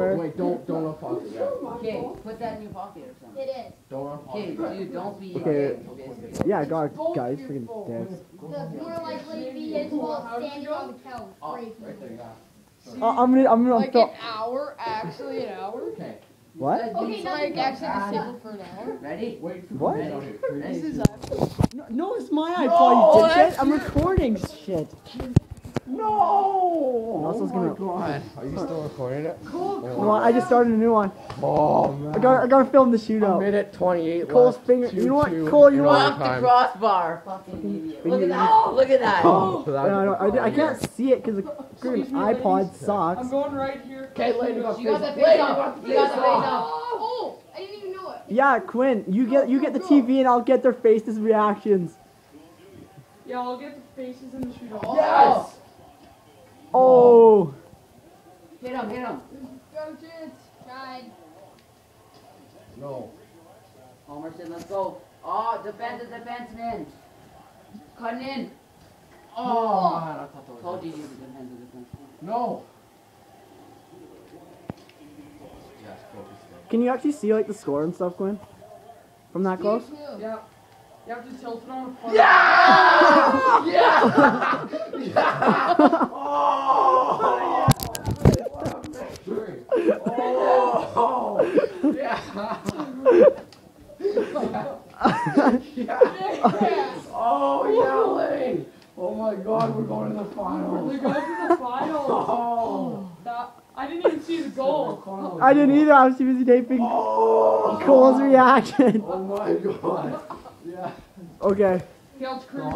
everywhere. Wait, don't don't unpause it. Okay, put that in your pocket or something. It is. Don't unpause Okay, it. yet. dude, don't be. Okay. Okay. Yeah, God, guys, freaking dicks. The more likely be is while standing on the couch. Oh, right there, yeah. Uh, I'm gonna, I'm gonna Like fill. an hour, actually an hour. Okay. What? Okay, It's now like you actually disabled for an hour. Ready? Wait for What? This is No, no, it's my iPod, you that's dipshit. I'm recording shit. No! Also, it's gonna- oh God. Are you still recording it? No, oh. I just started a new one. Oh man. I got, I gotta film the A shootout. minute 28 Cole's left. finger- Two, you know what, Cole, you in know what? Off the crossbar. Fucking idiot. Look at that. Oh, look at that. Oh, so I, that's I, I can't see it because the freaking iPod ladies. sucks. I'm going right here. Okay, lady, go You got the face face Lady, off. go You got the face face off. off. Oh, I didn't even know it. Yeah, Quinn, you get you get the TV and I'll get their faces reactions. Yeah, I'll get the faces in the shootout. Yes! Tried. No. Homerson, let's go. Oh, defend the defenseman. Cutting in. Oh, man, I thought that was. Told you you would defend the defenseman. No. Yes, focus there. can you actually see like the score and stuff, Quinn? From that close? Yeah. You have to tilt it on a front. Yeah! Yeah! yeah! Oh! What a victory! Oh! Yeah! yeah! Oh, yelling! Oh my god, we're going to the We're going to the finals. Oh! That, I didn't even see the goal. I didn't either. I was too busy taping Oh! Cole's reaction. Oh my god! Yeah. Okay. Okay, I'll cruise